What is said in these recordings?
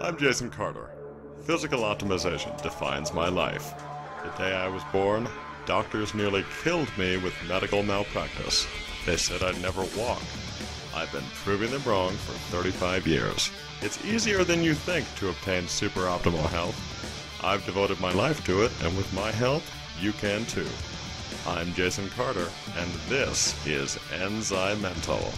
I'm Jason Carter. Physical optimization defines my life. The day I was born, doctors nearly killed me with medical malpractice. They said I'd never walk. I've been proving them wrong for 35 years. It's easier than you think to obtain super optimal health. I've devoted my life to it, and with my help, you can too. I'm Jason Carter, and this is Enzymental.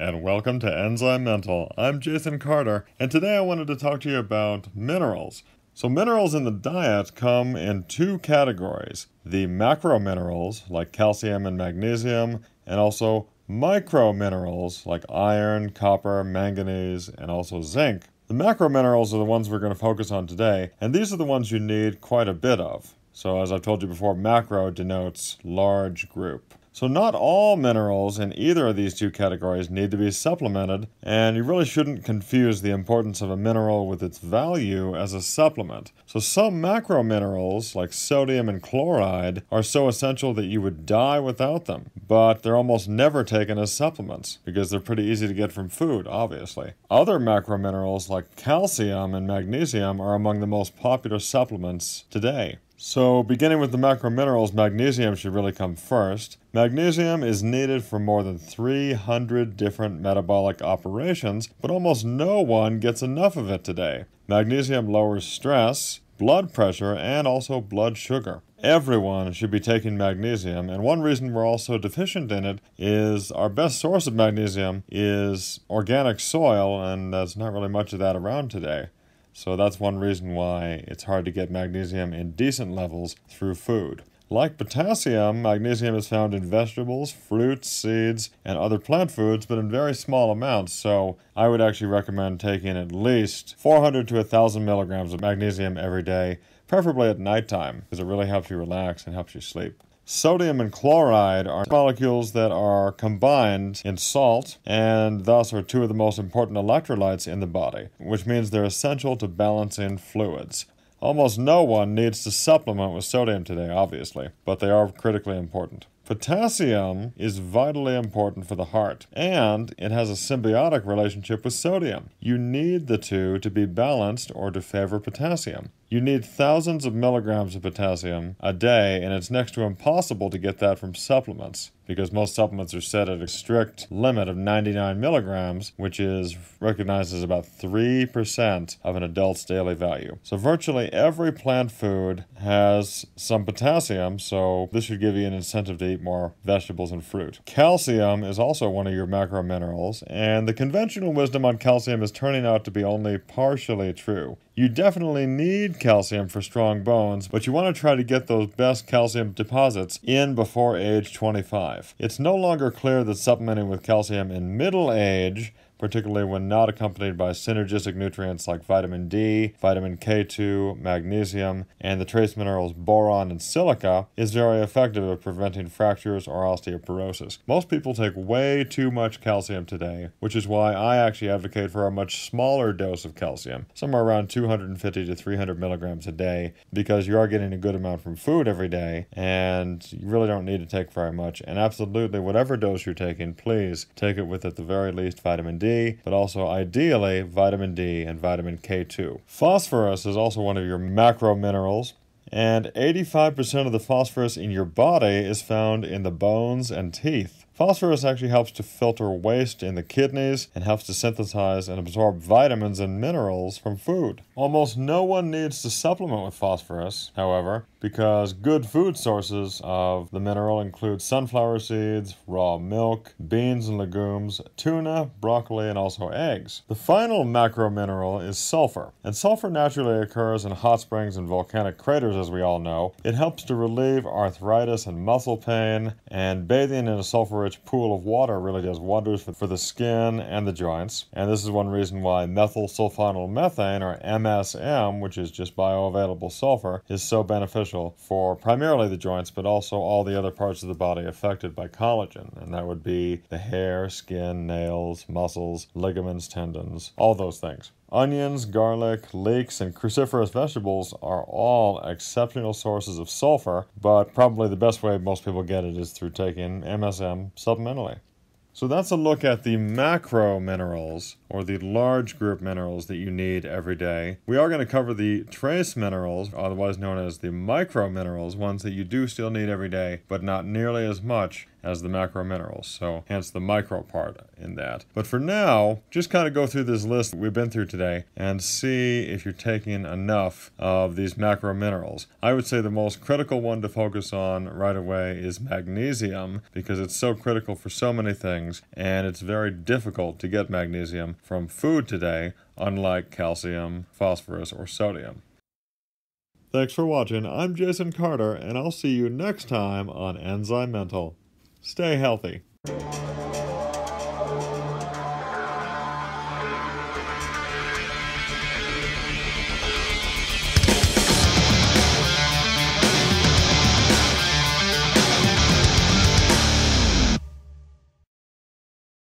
And welcome to Enzymental. I'm Jason Carter, and today I wanted to talk to you about minerals. So, minerals in the diet come in two categories the macro minerals, like calcium and magnesium, and also micro minerals, like iron, copper, manganese, and also zinc. The macro minerals are the ones we're going to focus on today, and these are the ones you need quite a bit of. So, as I've told you before, macro denotes large group. So, not all minerals in either of these two categories need to be supplemented, and you really shouldn't confuse the importance of a mineral with its value as a supplement. So, some macro minerals, like sodium and chloride, are so essential that you would die without them, but they're almost never taken as supplements because they're pretty easy to get from food, obviously. Other macro minerals, like calcium and magnesium, are among the most popular supplements today. So, beginning with the macro minerals, magnesium should really come first. Magnesium is needed for more than 300 different metabolic operations, but almost no one gets enough of it today. Magnesium lowers stress, blood pressure, and also blood sugar. Everyone should be taking magnesium, and one reason we're also deficient in it is our best source of magnesium is organic soil, and there's not really much of that around today. So that's one reason why it's hard to get magnesium in decent levels through food. Like potassium, magnesium is found in vegetables, fruits, seeds, and other plant foods, but in very small amounts. So I would actually recommend taking at least 400 to 1,000 milligrams of magnesium every day, preferably at nighttime, because it really helps you relax and helps you sleep. Sodium and chloride are molecules that are combined in salt and thus are two of the most important electrolytes in the body, which means they're essential to balancing fluids. Almost no one needs to supplement with sodium today, obviously, but they are critically important. Potassium is vitally important for the heart, and it has a symbiotic relationship with sodium. You need the two to be balanced or to favor potassium. You need thousands of milligrams of potassium a day, and it's next to impossible to get that from supplements because most supplements are set at a strict limit of 99 milligrams, which is recognized as about 3% of an adult's daily value. So, virtually every plant food has some potassium, so this should give you an incentive to eat more vegetables and fruit. Calcium is also one of your macro minerals, and the conventional wisdom on calcium is turning out to be only partially true. You definitely need calcium for strong bones, but you want to try to get those best calcium deposits in before age 25. It's no longer clear that supplementing with calcium in middle age particularly when not accompanied by synergistic nutrients like vitamin D, vitamin K2, magnesium, and the trace minerals boron and silica, is very effective at preventing fractures or osteoporosis. Most people take way too much calcium today, which is why I actually advocate for a much smaller dose of calcium, somewhere around 250 to 300 milligrams a day, because you are getting a good amount from food every day, and you really don't need to take very much. And absolutely, whatever dose you're taking, please take it with at the very least vitamin D but also ideally vitamin D and vitamin K2. Phosphorus is also one of your macro minerals. And 85% of the phosphorus in your body is found in the bones and teeth. Phosphorus actually helps to filter waste in the kidneys and helps to synthesize and absorb vitamins and minerals from food. Almost no one needs to supplement with phosphorus, however, because good food sources of the mineral include sunflower seeds, raw milk, beans and legumes, tuna, broccoli, and also eggs. The final macro mineral is sulfur, and sulfur naturally occurs in hot springs and volcanic craters, as we all know. It helps to relieve arthritis and muscle pain, and bathing in a sulfur rich pool of water really does wonders for, for the skin and the joints. And this is one reason why methyl sulfonyl methane, or MSM, which is just bioavailable sulfur, is so beneficial for primarily the joints, but also all the other parts of the body affected by collagen. And that would be the hair, skin, nails, muscles, ligaments, tendons, all those things. Onions, garlic, leeks, and cruciferous vegetables are all exceptional sources of sulfur, but probably the best way most people get it is through taking MSM supplementally. So that's a look at the macro minerals, or the large group minerals that you need every day. We are going to cover the trace minerals, otherwise known as the micro minerals, ones that you do still need every day, but not nearly as much as the macro minerals, so hence the micro part in that. But for now, just kind of go through this list we've been through today and see if you're taking enough of these macro minerals. I would say the most critical one to focus on right away is magnesium because it's so critical for so many things and it's very difficult to get magnesium from food today, unlike calcium, phosphorus, or sodium. Thanks for watching. I'm Jason Carter, and I'll see you next time on Enzymental. Stay healthy.